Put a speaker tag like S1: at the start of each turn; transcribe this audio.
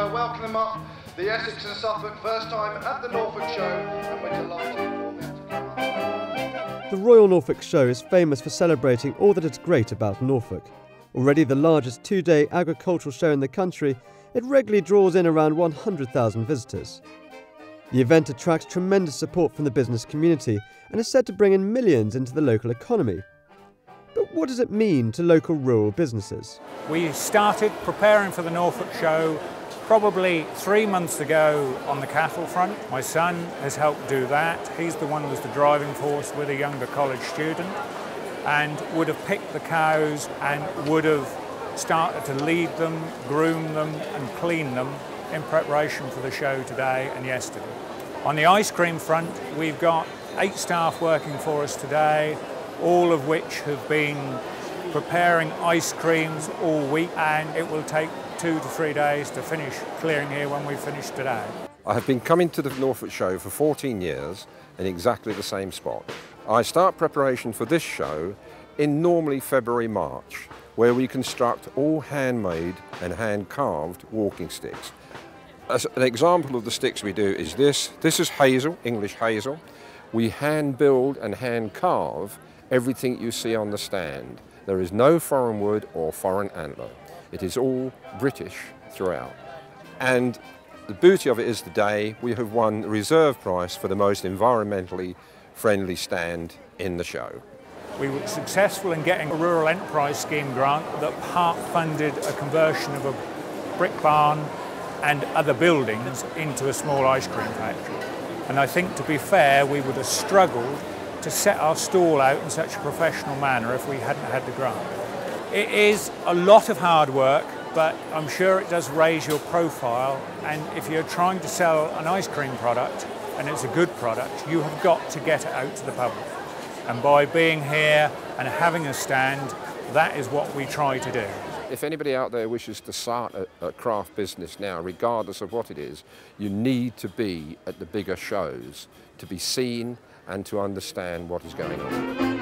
S1: uh, welcome them up. The Essex and Suffolk, first time at the Norfolk Show, and we're delighted for them to come up.
S2: The Royal Norfolk Show is famous for celebrating all that is great about Norfolk. Already the largest two day agricultural show in the country, it regularly draws in around 100,000 visitors. The event attracts tremendous support from the business community and is said to bring in millions into the local economy. But what does it mean to local rural businesses?
S3: We started preparing for the Norfolk show probably three months ago on the cattle front. My son has helped do that. He's the one who was the driving force with a younger college student and would have picked the cows and would have started to lead them, groom them and clean them in preparation for the show today and yesterday. On the ice cream front, we've got eight staff working for us today, all of which have been preparing ice creams all week and it will take two to three days to finish clearing here when we finish today.
S4: I have been coming to the Norfolk Show for 14 years in exactly the same spot. I start preparation for this show in normally February, March, where we construct all handmade and hand-carved walking sticks. As an example of the sticks we do is this. This is hazel, English hazel. We hand build and hand carve everything you see on the stand. There is no foreign wood or foreign antler. It is all British throughout. And the beauty of it is today we have won the reserve prize for the most environmentally friendly stand in the show.
S3: We were successful in getting a Rural Enterprise Scheme grant that part funded a conversion of a brick barn and other buildings into a small ice cream factory. And I think to be fair, we would have struggled to set our stall out in such a professional manner if we hadn't had the grant. It is a lot of hard work, but I'm sure it does raise your profile. And if you're trying to sell an ice cream product, and it's a good product, you have got to get it out to the public. And by being here and having a stand, that is what we try to do.
S4: If anybody out there wishes to start a, a, craft business now, regardless of what it is, you need to be at the bigger shows to be seen and to understand what is going on.